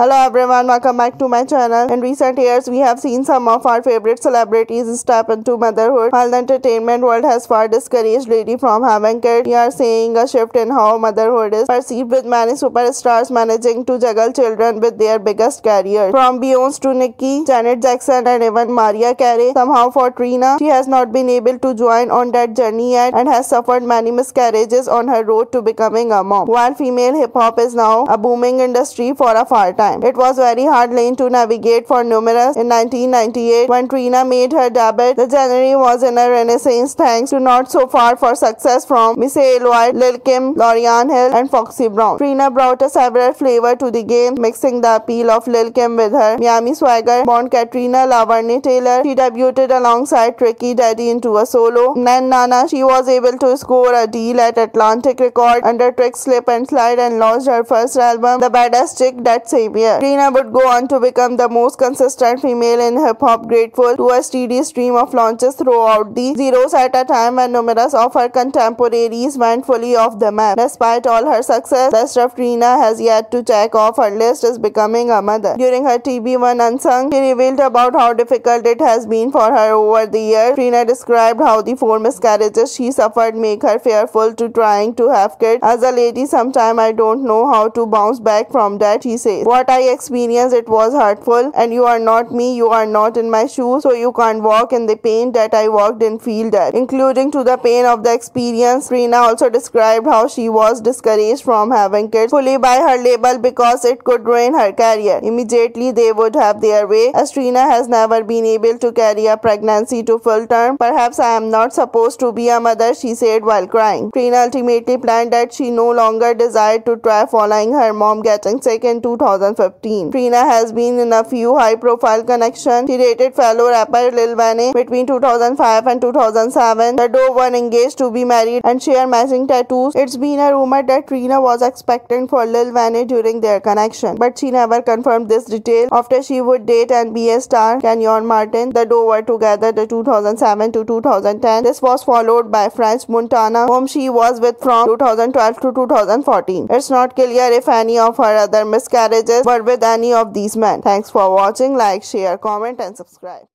Hello everyone, welcome back to my channel. In recent years, we have seen some of our favorite celebrities step into motherhood. While the entertainment world has far discouraged lady from having kids, we are seeing a shift in how motherhood is perceived with many superstars managing to juggle children with their biggest careers. From Beyonce to Nicki, Janet Jackson and even Mariah Carey. Somehow for Trina, she has not been able to join on that journey yet and has suffered many miscarriages on her road to becoming a mom. While female hip-hop is now a booming industry for a far time time. It was very hard lane to navigate for numerous. In 1998, when Trina made her debut, the genre was in a renaissance thanks to not so far for success from Missy Elliott, Lil Kim, Lauryn Hill, and Foxy Brown. Trina brought a several flavor to the game, mixing the appeal of Lil Kim with her Miami swagger. Born Katrina Laverne Taylor, she debuted alongside Trick Daddy into a solo. Then Nana, she was able to score a deal at Atlantic Record under Trick Slip and Slide and launched her first album, The Baddest Chick, that same Trina would go on to become the most consistent female in hip hop, grateful to a steady stream of launches throughout the zeros at a time when numerous of her contemporaries went fully off the map. Despite all her success, the stuff Trina has yet to check off her list is becoming a mother. During her TV1 Unsung, she revealed about how difficult it has been for her over the years. Trina described how the four miscarriages she suffered make her fearful to trying to have kids. As a lady, sometime I don't know how to bounce back from that, she says. What I experienced, it was hurtful. And you are not me you are not in my shoes so you can't walk in the pain that I walked and feel that. Including to the pain of the experience Trina also described how she was discouraged from having kids fully by her label because it could ruin her career. Immediately they would have their way. As Trina has never been able to carry a pregnancy to full term perhaps I am not supposed to be a mother she said while crying. Trina ultimately planned that she no longer desired to try following her mom getting sick in 2015 2015. Trina has been in a few high-profile connections. She dated fellow rapper Lil Wayne between 2005 and 2007. The duo were engaged to be married and share matching tattoos. It's been a rumor that Trina was expecting for Lil Wayne during their connection, but she never confirmed this detail. After she would date and NBA star Kenyon Martin, the duo were together the 2007 to 2010. This was followed by French Montana, whom she was with from 2012 to 2014. It's not clear if any of her other miscarriages were with any of these men. Thanks for watching. Like, share, comment and subscribe.